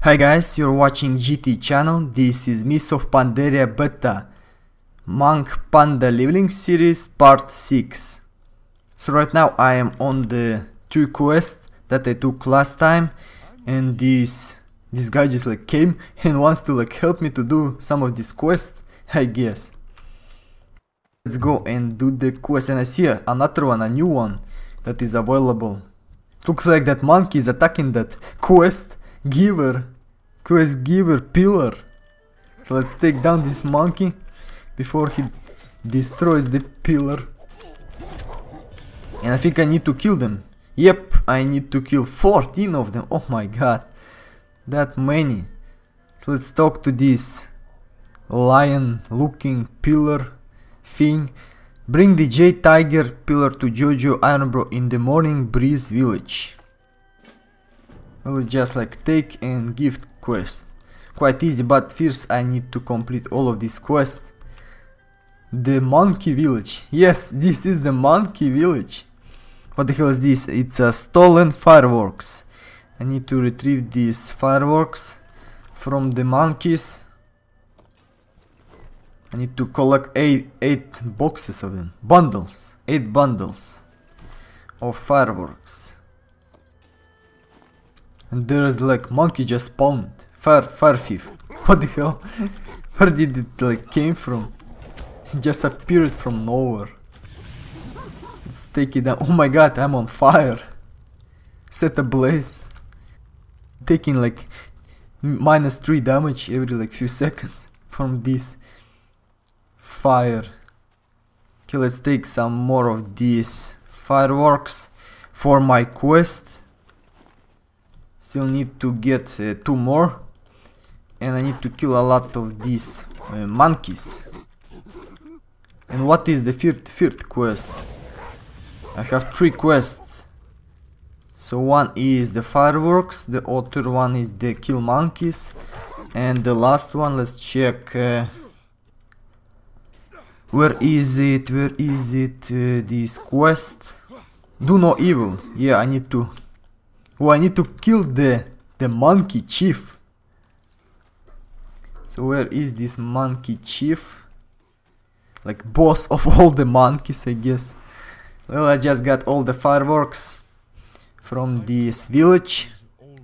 Hi guys, you're watching GT channel, this is Mists of Pandaria Beta Monk Panda Leveling Series Part 6 So right now I am on the two quests that I took last time and this this guy just like came and wants to like help me to do some of this quest, I guess. Let's go and do the quest. And I see another one, a new one that is available. Looks like that monkey is attacking that quest giver quest giver pillar. So let's take down this monkey before he destroys the pillar. And I think I need to kill them. Yep I need to kill 14 of them. Oh my god. That many. So let's talk to this lion looking pillar thing. Bring the Jade Tiger pillar to Jojo Ironbrow in the morning breeze village will just like take and give quest. Quite easy, but first I need to complete all of these quests. The monkey village. Yes, this is the monkey village. What the hell is this? It's a stolen fireworks. I need to retrieve these fireworks from the monkeys. I need to collect eight, eight boxes of them. Bundles. Eight bundles of fireworks. And there is like monkey just spawned. Fire, fire thief. What the hell? Where did it like came from? It just appeared from nowhere. Let's take it down. Oh my god, I'm on fire. Set ablaze. Taking like minus 3 damage every like few seconds from this fire. Okay, let's take some more of these fireworks for my quest still need to get uh, two more and I need to kill a lot of these uh, monkeys. And what is the third, third quest? I have three quests. So one is the fireworks, the other one is the kill monkeys and the last one let's check uh, where is it, where is it, uh, this quest? Do no evil, yeah I need to Oh, I need to kill the the monkey chief. So where is this monkey chief? Like boss of all the monkeys, I guess. Well, I just got all the fireworks from this village.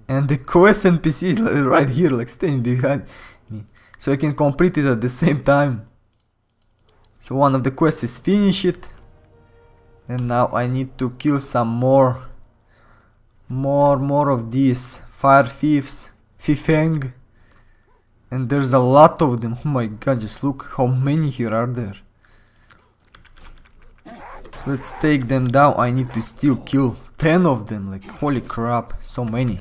And the quest NPC is right here, like staying behind me. So I can complete it at the same time. So one of the quests is finished. And now I need to kill some more more more of these fire thieves Fe-Feng and there's a lot of them. Oh my god just look how many here are there. Let's take them down. I need to still kill 10 of them. Like holy crap so many.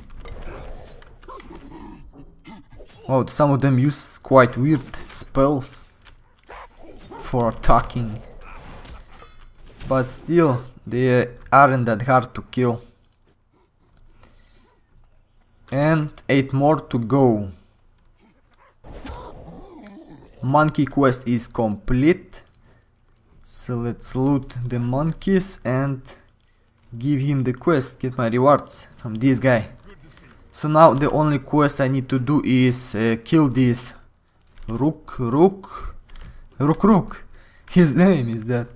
Oh some of them use quite weird spells for attacking. But still they aren't that hard to kill and 8 more to go. Monkey quest is complete. So let's loot the monkeys and give him the quest, get my rewards from this guy. So now the only quest I need to do is uh, kill this Rook, Rook, Rook, Rook. His name is that.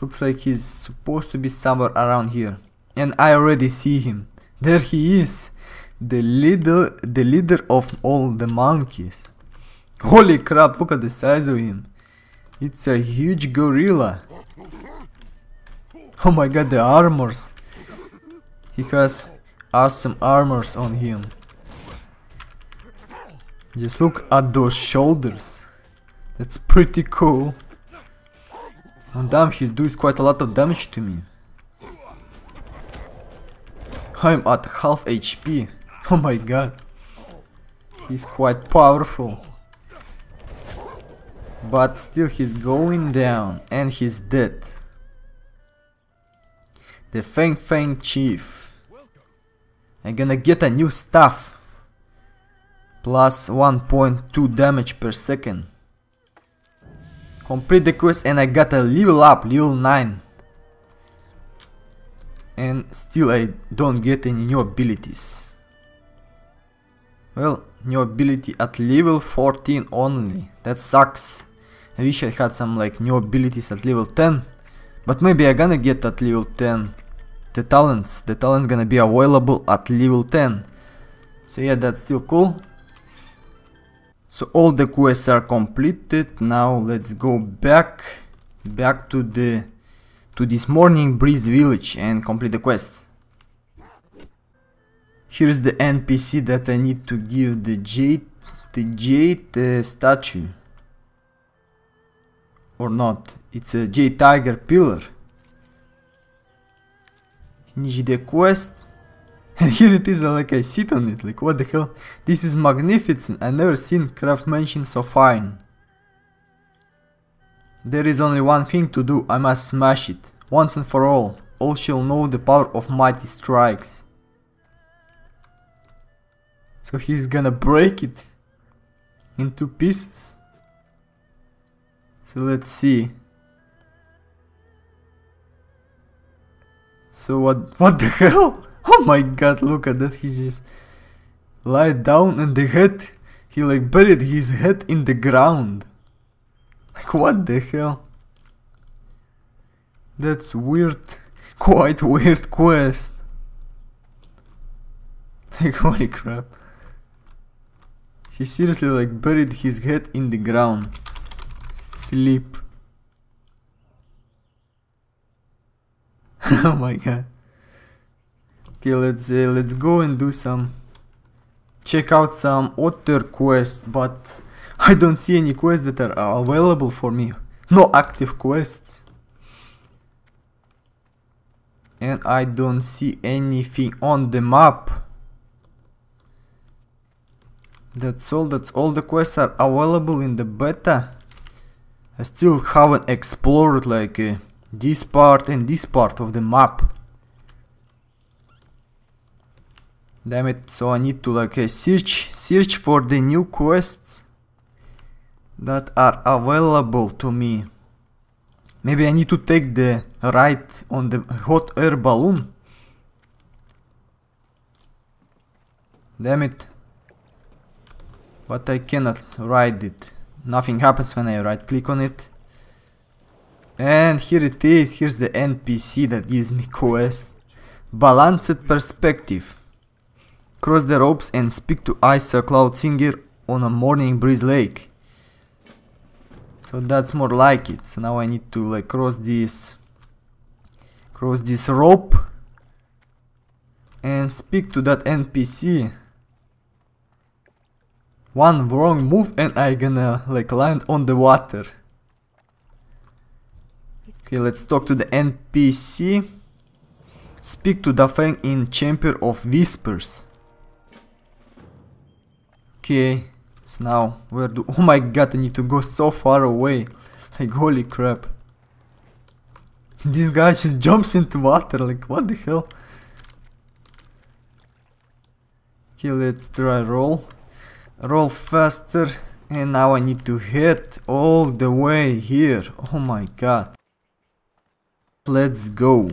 Looks like he's supposed to be somewhere around here. And I already see him. There he is the leader the leader of all the monkeys. Holy crap look at the size of him. It's a huge gorilla. Oh my god the armors. He has awesome armors on him. Just look at those shoulders. That's pretty cool. And damn he does quite a lot of damage to me. I'm at half HP Oh my god. He's quite powerful. But still he's going down and he's dead. The Feng Feng Chief. I'm gonna get a new staff. Plus 1.2 damage per second. Complete the quest and I got a level up, level 9. And still I don't get any new abilities. Well, new ability at level 14 only. That sucks. I wish I had some like new abilities at level 10. But maybe I gonna get at level 10. The talents. The talents gonna be available at level 10. So yeah, that's still cool. So all the quests are completed. Now let's go back back to the to this morning breeze village and complete the quest. Here's the NPC that I need to give the jade the jade uh, statue. Or not. It's a jade tiger pillar. Finish the quest. And here it is, like I sit on it, like what the hell? This is magnificent, I never seen craftsmanship so fine. There is only one thing to do, I must smash it, once and for all. All shall know the power of mighty strikes. So he's gonna break it into pieces. So let's see. So what what the hell? Oh my god, look at that, he just lied down and the head, he like buried his head in the ground. Like what the hell? That's weird, quite weird quest. Like holy crap. He seriously like buried his head in the ground. Sleep. oh my god. Okay, let's uh, let's go and do some check out some other quests, but I don't see any quests that are available for me. No active quests. And I don't see anything on the map. That's all, that's all the quests are available in the beta. I still haven't explored like uh, this part and this part of the map. Damn it, so I need to like uh, search search for the new quests that are available to me. Maybe I need to take the ride on the hot air balloon. Damn it. But I cannot ride it. Nothing happens when I right click on it. And here it is, here's the NPC that gives me quest. Balanced perspective. Cross the ropes and speak to Aysa Cloudsinger on a morning breeze lake. So that's more like it. So now I need to like cross this cross this rope and speak to that NPC. One wrong move and I gonna like land on the water. Okay, let's talk to the NPC. Speak to Dafeng in Chamber of Whispers. Okay, so now where do- oh my god, I need to go so far away. Like holy crap. This guy just jumps into water, like what the hell? Okay, let's try roll. Roll faster. And now I need to hit all the way here. Oh my god. Let's go.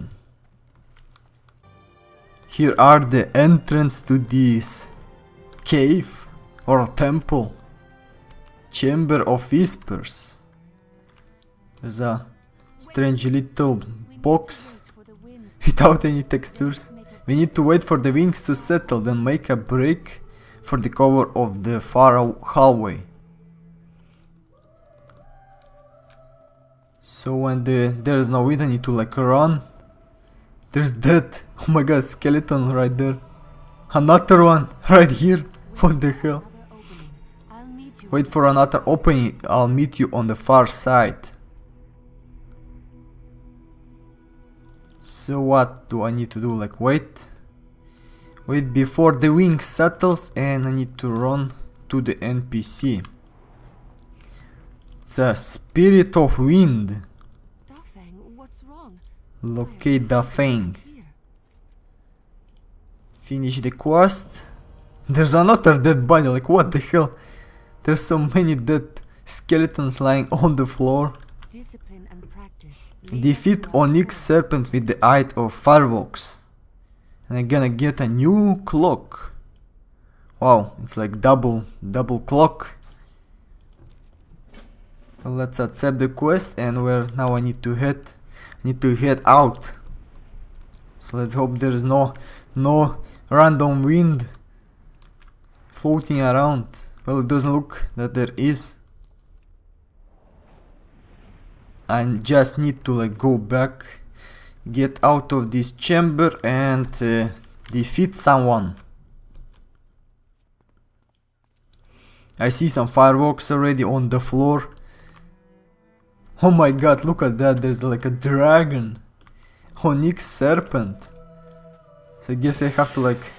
Here are the entrance to this cave or temple. Chamber of Whispers. There's a strange little box without any textures. We need to wait for the wings to settle, then make a break for the cover of the far hallway. So when uh, the there is no wind, I need to like run. There's that. Oh my god, skeleton right there. Another one right here. What the hell? Wait for another opening. I'll meet you on the far side. So what do I need to do? Like wait? Wait before the wing settles and I need to run to the NPC. It's a spirit of wind. Dafeng, what's wrong? Locate Dafeng. Finish the quest. There's another dead body, like what the hell? There's so many dead skeletons lying on the floor. Discipline and practice. Defeat Onyx Serpent with the Eye of Fireworks. And I'm gonna get a new clock. Wow, it's like double, double clock. Let's accept the quest and where now I need to head, need to head out. So let's hope there's no, no random wind floating around. Well, it doesn't look that there is. I just need to like go back, get out of this chamber and uh, defeat someone. I see some fireworks already on the floor. Oh my god, look at that, there's like a dragon. Onyx serpent. So I guess I have to like...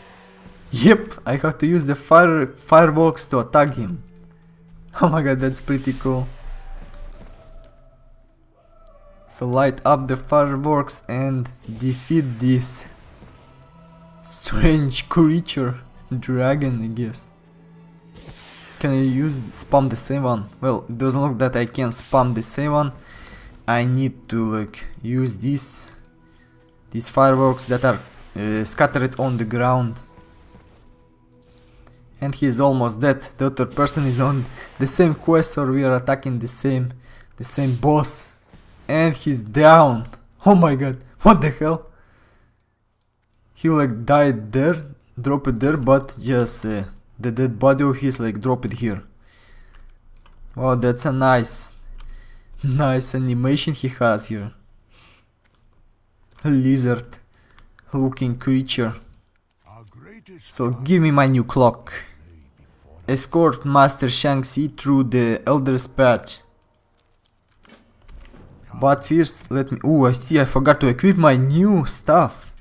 Yep, I have to use the fire fireworks to attack him. Oh my god, that's pretty cool. So light up the fireworks and defeat this strange creature. Dragon, I guess. Can I use spam the same one? Well, it doesn't look that I can spam the same one. I need to like use these these fireworks that are uh, scattered on the ground. And he is almost dead. The other person is on the same quest or we are attacking the same the same boss. And he's down. Oh my god. What the hell? He like died there, dropped it there, but just uh, the dead body of his like drop it here. Wow, that's a nice, nice animation he has here. Lizard looking creature. So give me my new clock. Escort Master Shang Xi through the Elder's Path. But first, let me... Oh, I see, I forgot to equip my new stuff.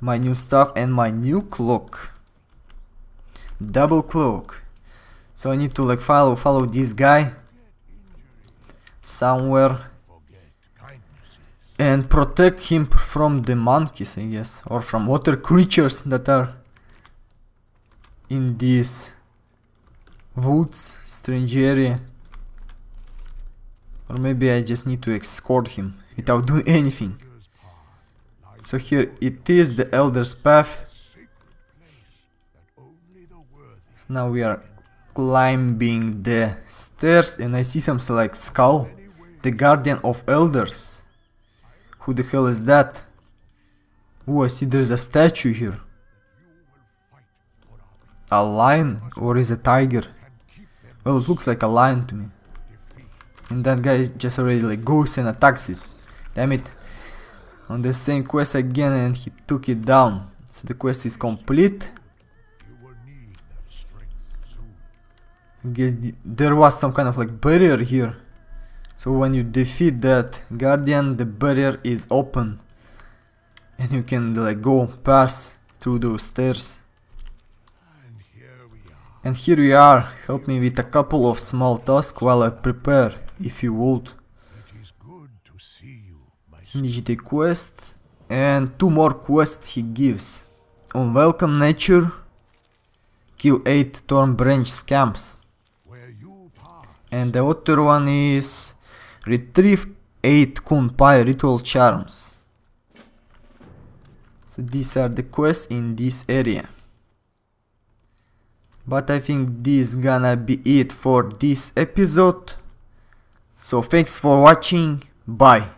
My new stuff and my new clock. Double cloak so I need to like follow follow this guy somewhere and protect him from the monkeys I guess or from other creatures that are in this woods strange area or maybe I just need to escort him without doing anything so here it is the elder's path now we are climbing the stairs and I see something like skull. The guardian of elders. Who the hell is that? Oh, I see there's a statue here. A lion or is a tiger? Well, it looks like a lion to me. And that guy just already like goes and attacks it. Damn it. On the same quest again and he took it down. So the quest is complete. I guess there was some kind of like barrier here. So when you defeat that guardian, the barrier is open. And you can like go pass through those stairs. And here we are. Help me with a couple of small tasks while I prepare, if you would. Finish the quest. And two more quests he gives. Unwelcome nature. Kill 8 Thornbranch scamps and the other one is retrieve 8 Kunpai ritual charms. So these are the quests in this area. But I think this gonna be it for this episode. So thanks for watching, bye.